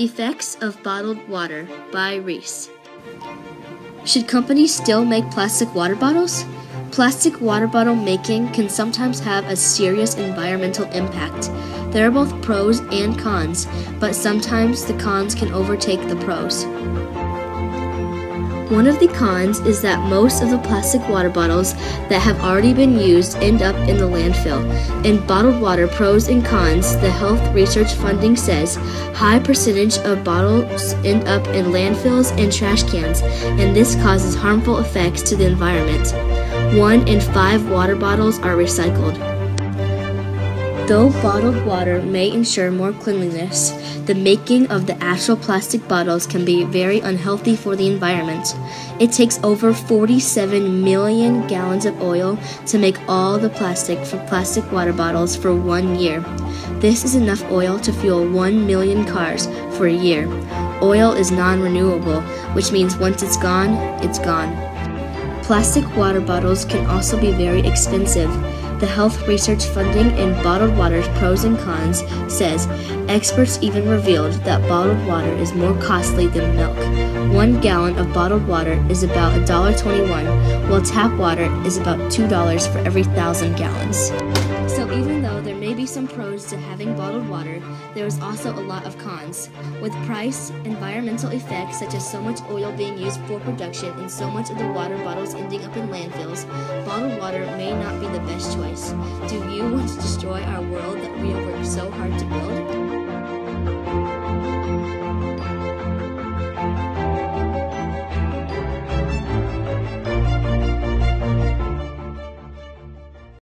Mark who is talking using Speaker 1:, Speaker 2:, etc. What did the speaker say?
Speaker 1: Effects of Bottled Water by Reese. Should companies still make plastic water bottles? Plastic water bottle making can sometimes have a serious environmental impact. There are both pros and cons, but sometimes the cons can overtake the pros. One of the cons is that most of the plastic water bottles that have already been used end up in the landfill. In bottled water pros and cons, the health research funding says high percentage of bottles end up in landfills and trash cans, and this causes harmful effects to the environment. One in five water bottles are recycled. Though bottled water may ensure more cleanliness, the making of the actual plastic bottles can be very unhealthy for the environment. It takes over 47 million gallons of oil to make all the plastic for plastic water bottles for one year. This is enough oil to fuel 1 million cars for a year. Oil is non renewable, which means once it's gone, it's gone. Plastic water bottles can also be very expensive. The health research funding in bottled water's pros and cons says experts even revealed that bottled water is more costly than milk. One gallon of bottled water is about $1.21, while tap water is about $2 for every thousand gallons. So even though there may be some pros to having bottled water, there is also a lot of cons. With price, environmental effects such as so much oil being used for production and so much of the water bottles ending up in landfills, bottled water may not be the best choice. Do you want to destroy our world?